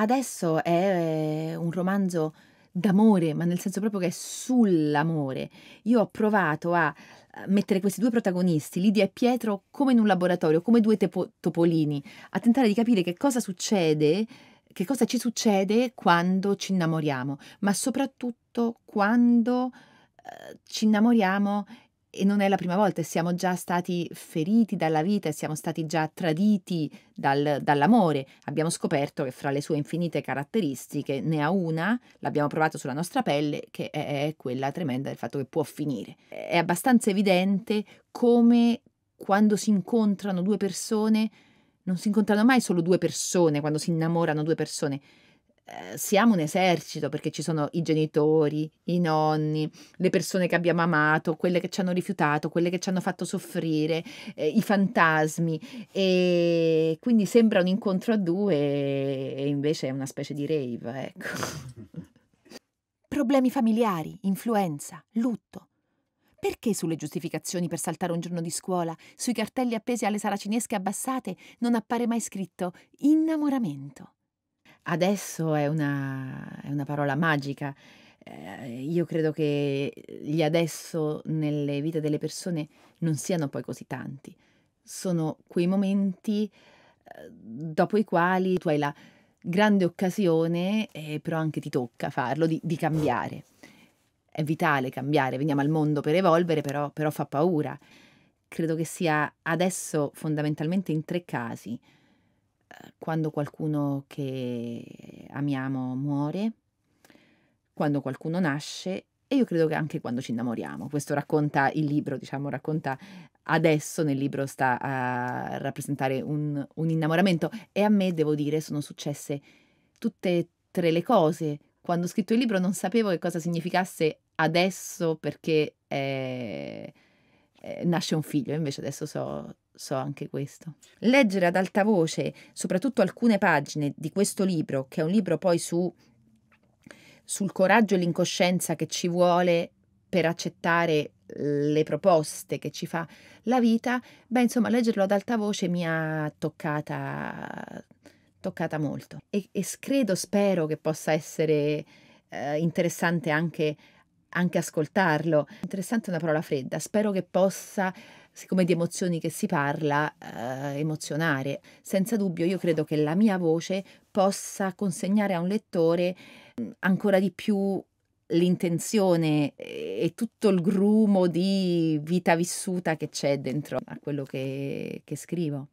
Adesso è un romanzo d'amore, ma nel senso proprio che è sull'amore. Io ho provato a mettere questi due protagonisti, Lidia e Pietro, come in un laboratorio, come due tepo- topolini, a tentare di capire che cosa succede, che cosa ci succede quando ci innamoriamo, ma soprattutto quando eh, ci innamoriamo e non è la prima volta, siamo già stati feriti dalla vita, siamo stati già traditi dal, dall'amore. Abbiamo scoperto che fra le sue infinite caratteristiche ne ha una, l'abbiamo provato sulla nostra pelle, che è, è quella tremenda del fatto che può finire. È abbastanza evidente come quando si incontrano due persone, non si incontrano mai solo due persone, quando si innamorano due persone, siamo un esercito perché ci sono i genitori, i nonni, le persone che abbiamo amato, quelle che ci hanno rifiutato, quelle che ci hanno fatto soffrire, eh, i fantasmi e quindi sembra un incontro a due e invece è una specie di rave, ecco. Problemi familiari, influenza, lutto. Perché sulle giustificazioni per saltare un giorno di scuola, sui cartelli appesi alle saracinesche abbassate, non appare mai scritto innamoramento? Adesso è una, è una parola magica. Eh, io credo che gli adesso nelle vite delle persone non siano poi così tanti. Sono quei momenti eh, dopo i quali tu hai la grande occasione, eh, però anche ti tocca farlo, di, di, cambiare. È vitale cambiare, veniamo al mondo per evolvere, però, però fa paura. Credo che sia adesso fondamentalmente in tre casi quando qualcuno che amiamo muore, quando qualcuno nasce e io credo che anche quando ci innamoriamo. Questo racconta il libro, diciamo, racconta adesso nel libro sta a rappresentare un, un innamoramento e a me, devo dire, sono successe tutte e tre le cose. Quando ho scritto il libro non sapevo che cosa significasse adesso perché eh, eh, nasce un figlio, invece adesso so so anche questo. Leggere ad alta voce, soprattutto alcune pagine di questo libro, che è un libro poi su, sul coraggio e l'incoscienza che ci vuole per accettare le proposte che ci fa la vita, beh, insomma, leggerlo ad alta voce mi ha toccata, toccata molto. E, e credo, spero che possa essere eh, interessante anche, anche ascoltarlo. Interessante una parola fredda, spero che possa siccome di emozioni che si parla, eh, emozionare. Senza dubbio io credo che la mia voce possa consegnare a un lettore mm, ancora di più l'intenzione e tutto il grumo di vita vissuta che c'è dentro a quello che, che scrivo.